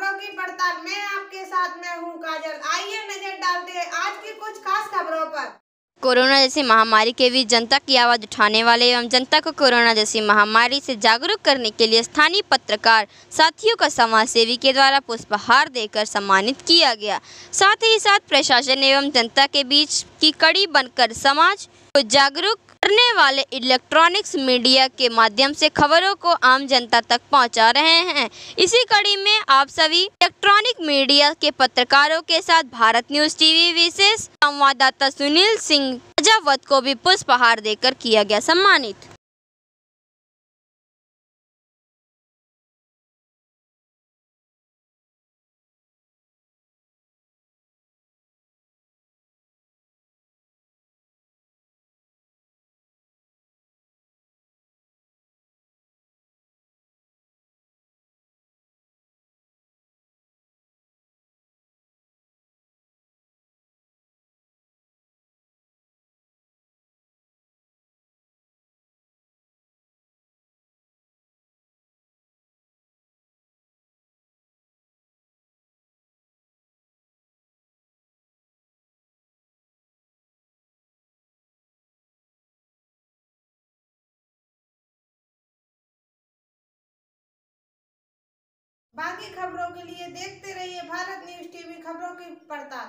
खबरों की पड़ताल मैं आपके साथ में हूँ काजल। आइए नज़र डालते हैं आज की कुछ खास खबरों पर। कोरोना जैसी महामारी के बीच जनता की आवाज़ उठाने वाले एवं जनता को कोरोना जैसी महामारी से जागरूक करने के लिए स्थानीय पत्रकार साथियों का समाज सेवी के द्वारा पुष्पहार देकर सम्मानित किया गया। साथ ही साथ प्रशासन एवं जनता के बीच की कड़ी बनकर समाज को जागरूक करने वाले इलेक्ट्रॉनिक्स मीडिया के माध्यम से खबरों को आम जनता तक पहुँचा रहे हैं। इसी कड़ी में आप सभी इलेक्ट्रॉनिक मीडिया के पत्रकारों के साथ भारत न्यूज़ टीवी विशेष संवाददाता सुनील सिंह अजावत को भी पुष्पहार देकर किया गया सम्मानित। बाकी खबरों के लिए देखते रहिए भारत न्यूज़ टीवी खबरों की पड़ताल।